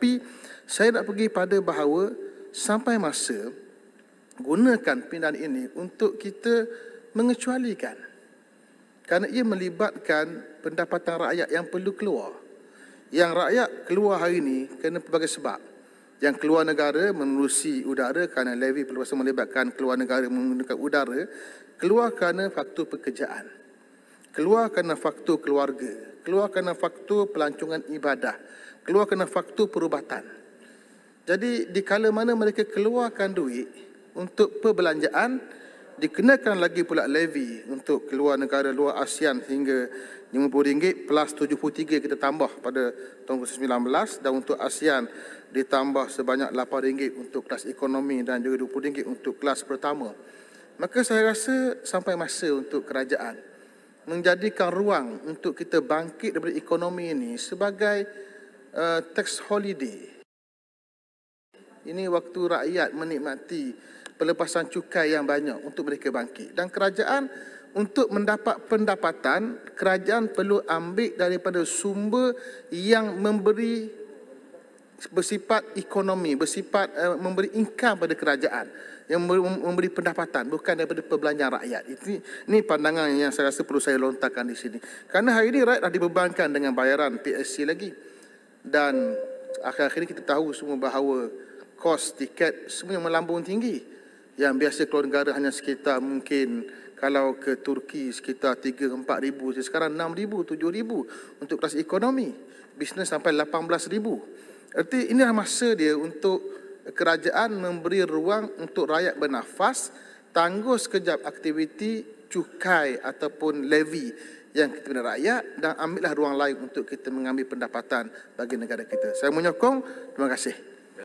Tapi saya nak pergi pada bahawa sampai masa gunakan pindahan ini untuk kita mengecualikan. Kerana ia melibatkan pendapatan rakyat yang perlu keluar. Yang rakyat keluar hari ini kerana pelbagai sebab. Yang keluar negara menerusi udara kerana levy perluasan melibatkan keluar negara menggunakan udara. Keluar kerana faktor pekerjaan. Keluar kerana faktor keluarga. Keluar kerana faktor pelancongan ibadah. Keluar kerana faktor perubatan. Jadi di kala mana mereka keluarkan duit untuk perbelanjaan, dikenakan lagi pula levy untuk keluar negara luar ASEAN hingga RM50 plus 73 kita tambah pada tahun 2019 dan untuk ASEAN ditambah sebanyak RM8 untuk kelas ekonomi dan juga RM20 untuk kelas pertama. Maka saya rasa sampai masa untuk kerajaan menjadikan ruang untuk kita bangkit daripada ekonomi ini sebagai uh, tax holiday. Ini waktu rakyat menikmati pelepasan cukai yang banyak untuk mereka bangkit. Dan kerajaan untuk mendapat pendapatan, kerajaan perlu ambil daripada sumber yang memberi bersifat ekonomi, bersifat uh, memberi income pada kerajaan yang memberi, pendapatan bukan daripada perbelanjaan rakyat. Ini, ini pandangan yang saya rasa perlu saya lontarkan di sini. Karena hari ini rakyat dah dibebankan dengan bayaran PSC lagi. Dan akhir-akhir ini kita tahu semua bahawa kos tiket semua melambung tinggi yang biasa keluar negara hanya sekitar mungkin kalau ke Turki sekitar 3 4 ribu sekarang 6 ribu 7 ribu untuk kelas ekonomi bisnes sampai 18 ribu Erti inilah masa dia untuk kerajaan memberi ruang untuk rakyat bernafas tangguh sekejap aktiviti cukai ataupun levy yang kita kena rakyat dan ambillah ruang lain untuk kita mengambil pendapatan bagi negara kita. Saya menyokong. Terima kasih.